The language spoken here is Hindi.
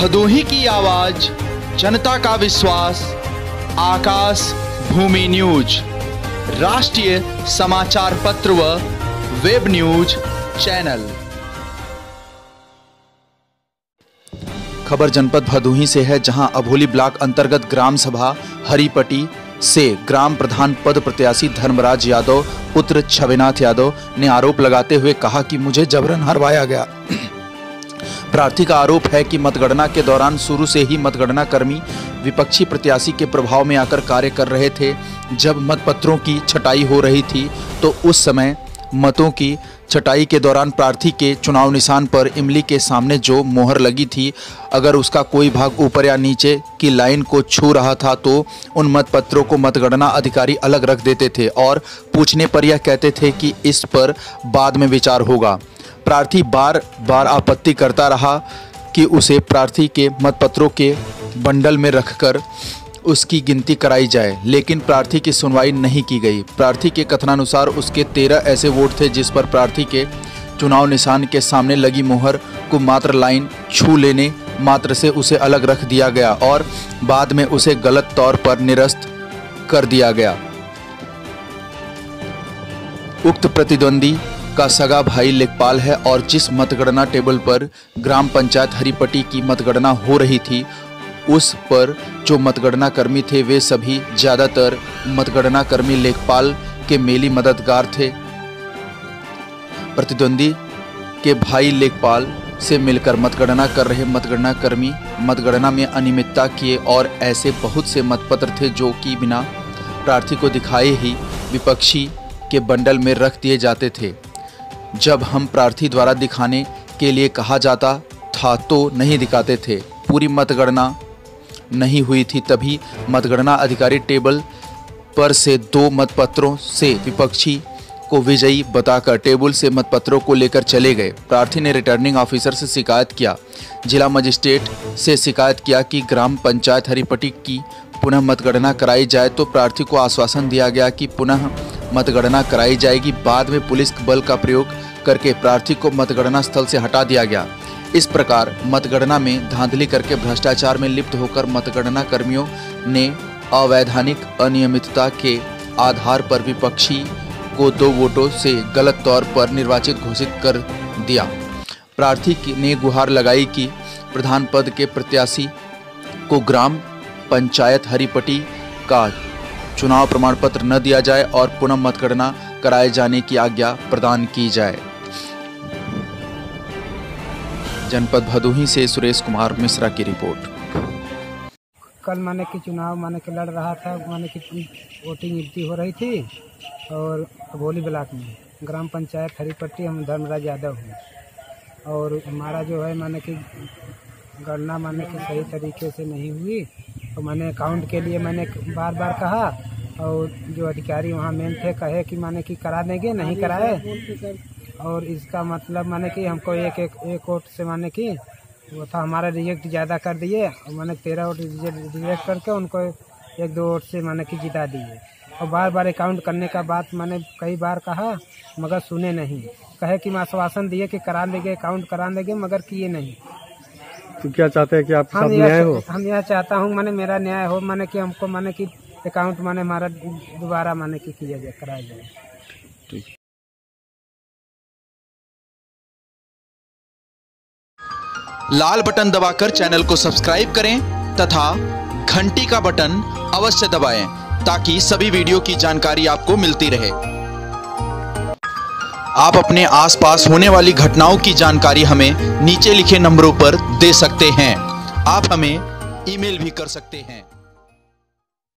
भदोही की आवाज़, जनता का विश्वास, आकाश भूमि न्यूज़। राष्ट्रीय समाचार पत्र व वेब न्यूज़ चैनल। खबर जनपद भदोही से है, जहाँ अभोली ब्लॉक अंतर्गत ग्राम सभा, हरिपटी से ग्राम प्रधान पद प्रत्याशी धर्मराज यादव, पुत्र छविनाथ यादव ने आरोप लगाते हुए कहा कि मुझे जबरन हरवाया गया। प्रार्थी का आरोप है कि मतगणना के दौरान शुरू से ही मतगणना कर्मी विपक्षी प्रत्याशी के प्रभाव में आकर कार्य कर रहे थे। जब मतपत्रों की छटाई हो रही थी तो उस समय मतों की छटाई के दौरान प्रार्थी के चुनाव निशान पर इमली के सामने जो मोहर लगी थी, अगर उसका कोई भाग ऊपर या नीचे की लाइन को छू रहा था तो उन मतपत्रों को मतगणना अधिकारी अलग रख देते थे और पूछने पर यह कहते थे कि इस पर बाद में विचार होगा। प्रार्थी बार बार आपत्ति करता रहा कि उसे प्रार्थी के मतपत्रों के बंडल में रखकर उसकी गिनती कराई जाए, लेकिन प्रार्थी की सुनवाई नहीं की गई। प्रार्थी के कथनानुसार उसके तेरह ऐसे वोट थे जिस पर प्रार्थी के चुनाव निशान के सामने लगी मोहर को मात्र लाइन छू लेने मात्र से उसे अलग रख दिया गया और बाद में उसे गलत तौर पर निरस्त कर दिया गया। उक्त प्रतिद्वंदी का सगा भाई लेखपाल है और जिस मतगणना टेबल पर ग्राम पंचायत हरिपटी की मतगणना हो रही थी, उस पर जो मतगणना कर्मी थे, वे सभी ज़्यादातर मतगणना कर्मी लेखपाल के मेली मददगार थे। प्रतिद्वंदी के भाई लेखपाल से मिलकर मतगणना कर रहे मतगणना कर्मी मतगणना में अनियमितता किए और ऐसे बहुत से मतपत्र थे जो कि बिना प्रार्थी को दिखाए ही विपक्षी के बंडल में रख दिए जाते थे। जब हम प्रार्थी द्वारा दिखाने के लिए कहा जाता था तो नहीं दिखाते थे। पूरी मतगणना नहीं हुई थी तभी मतगणना अधिकारी टेबल पर से दो मतपत्रों से विपक्षी को विजयी बताकर टेबल से मतपत्रों को लेकर चले गए। प्रार्थी ने रिटर्निंग ऑफिसर से शिकायत किया। जिला मजिस्ट्रेट से शिकायत किया कि ग्राम पंचायत हरिपटी की पुनः मतगणना कराई जाए तो प्रार्थी को आश्वासन दिया गया कि पुनः मतगणना कराई जाएगी। बाद में पुलिस बल का प्रयोग करके प्रार्थी को मतगणना स्थल से हटा दिया गया। इस प्रकार मतगणना में धांधली करके भ्रष्टाचार में लिप्त होकर मतगणना कर्मियों ने अवैधानिक अनियमितता के आधार पर विपक्षी को दो वोटों से गलत तौर पर निर्वाचित घोषित कर दिया। प्रार्थी ने गुहार लगाई कि प्रधान पद के प्रत्याशी को ग्राम पंचायत हरिपटी का चुनाव प्रमाण पत्र न दिया जाए और पुनः मतगणना कराए जाने की आज्ञा प्रदान की जाए। जनपद भदोही से सुरेश कुमार मिश्रा की रिपोर्ट। कल माने कि चुनाव माने कि लड़ रहा था, माने कि वोटिंग गिनती हो रही थी और भोली ब्लॉक में ग्राम पंचायत हरीपट्टी, हम धर्मराज यादव हूँ। और हमारा जो है माने कि गणना माने कि सही तरीके से नहीं हुई। तो मैंने अकाउंट के लिए मैंने बार बार कहा और जो अधिकारी वहाँ मेन थे, कहे कि माने कि करा देंगे, नहीं कराए। और इसका मतलब माने कि हमको एक एक एक वोट से माने कि वो था हमारा रिजेक्ट ज़्यादा कर दिए और मैंने तेरह वोट रिजेक्ट करके उनको एक दो वोट से माने कि जिता दिए। और बार बार अकाउंट करने का बात मैंने कई बार कहा मगर सुने नहीं। कहे कि मैं आश्वासन दिए कि करा देंगे अकाउंट करा देंगे मगर किए नहीं। तो क्या चाहते हैं कि आप हम न्याय हो? हम यह चाहता हूँ मैंने मेरा न्याय हो मैंने कि हमको मैंने कि अकाउंट मैंने हमारा दोबारा मैंने कि किया जाए कराया जाए। लाल बटन दबाकर चैनल को सब्सक्राइब करें तथा घंटी का बटन अवश्य दबाएँ ताकि सभी वीडियो की जानकारी आपको मिलती रहे। आप अपने आसपास होने वाली घटनाओं की जानकारी हमें नीचे लिखे नंबरों पर दे सकते हैं। आप हमें ईमेल भी कर सकते हैं।